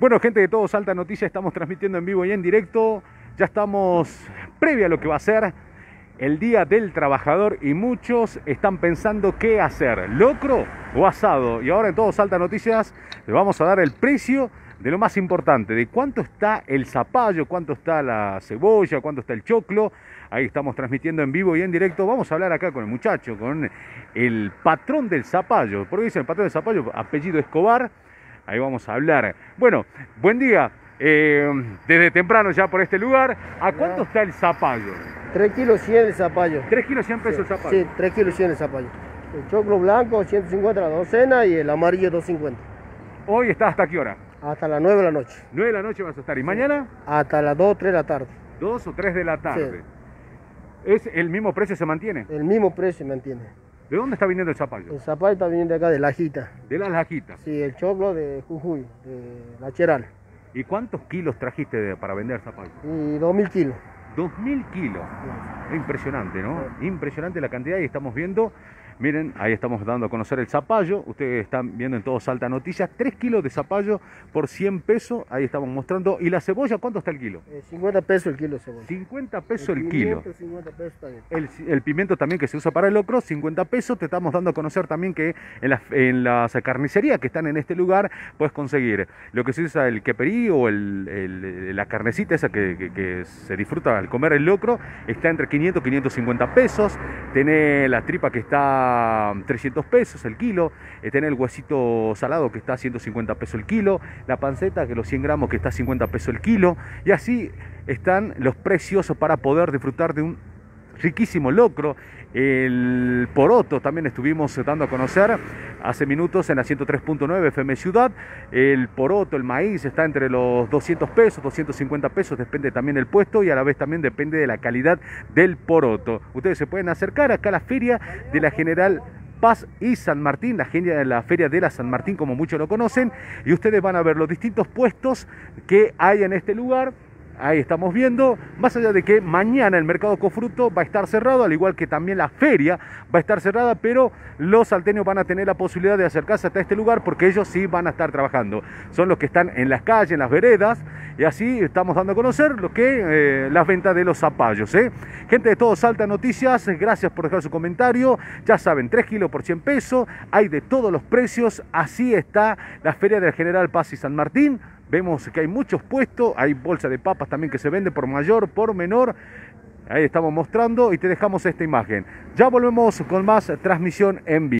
Bueno, gente de Todo Salta Noticias, estamos transmitiendo en vivo y en directo. Ya estamos previa a lo que va a ser el Día del Trabajador y muchos están pensando qué hacer, locro o asado. Y ahora en Todo Salta Noticias les vamos a dar el precio de lo más importante, de cuánto está el zapallo, cuánto está la cebolla, cuánto está el choclo. Ahí estamos transmitiendo en vivo y en directo. Vamos a hablar acá con el muchacho, con el patrón del zapallo. ¿Por qué dice el patrón del zapallo? Apellido Escobar. Ahí vamos a hablar. Bueno, buen día. Eh, desde temprano ya por este lugar. ¿A cuánto está el zapallo? 3 kilos 100 el zapallo. 3 kilos 100 pesos el zapallo. Sí, 3 kilos 100 el zapallo. El choclo blanco 150 la docena y el amarillo 250. Hoy está hasta qué hora? Hasta las 9 de la noche. 9 de la noche vas a estar. ¿Y mañana? Hasta las 2 3 de la tarde. 2 o 3 de la tarde. ¿Es el mismo precio se mantiene? El mismo precio se mantiene. ¿De dónde está viniendo el zapallo? El zapallo está viniendo de acá, de Lajita. De las lajitas. Sí, el choclo de Jujuy, de La Cheral. ¿Y cuántos kilos trajiste de- para vender zapallo? Y 2000 kilos. 2.000 kilos. Es impresionante, ¿no? Impresionante la cantidad y estamos viendo, miren, ahí estamos dando a conocer el zapallo, ustedes están viendo en todo Salta Noticias, 3 kilos de zapallo por 100 pesos, ahí estamos mostrando. ¿Y la cebolla cuánto está el kilo? Eh, 50 pesos el kilo de cebolla. 50 pesos el, kilo. 500, 50 pesos. El, el pimiento también que se usa para el locro, 50 pesos. Te estamos dando a conocer también que en las, en las carnicerías que están en este lugar puedes conseguir lo que se usa el queperí o el, el- la carnecita esa que, que- que se disfruta al comer el locro. Está entre 500 y 550 pesos. Tenés la tripa que está 300 pesos el kilo. Eh, Tenés el huesito salado que está 150 pesos el kilo. La panceta que los 100 gramos que está 50 pesos el kilo. Y así están los precios para poder disfrutar de un riquísimo locro. El poroto también estuvimos dando a conocer hace minutos en la 103.9 FM Ciudad. El poroto, el maíz está entre los 200 pesos, 250 pesos, depende también del puesto y a la vez también depende de la calidad del poroto. Ustedes se pueden acercar acá a la feria de la General Paz y San Martín, la, la feria de la San Martín como muchos lo conocen, y ustedes van a ver los distintos puestos que hay en este lugar. Ahí estamos viendo, más allá de que mañana el mercado Cofruto va a estar cerrado, al igual que también la feria va a estar cerrada, pero los salteños van a tener la posibilidad de acercarse hasta este lugar porque ellos sí van a estar trabajando. Son los que están en las calles, en las veredas, y así estamos dando a conocer lo que eh, las ventas de los zapallos. ¿eh? Gente de todo Salta Noticias, gracias por dejar su comentario. Ya saben, 3 kilos por 100 pesos, hay de todos los precios, así está la feria del General Paz y San Martín. Vemos que hay muchos puestos, hay bolsa de papas también que se vende por mayor, por menor. Ahí estamos mostrando y te dejamos esta imagen. Ya volvemos con más transmisión en vivo.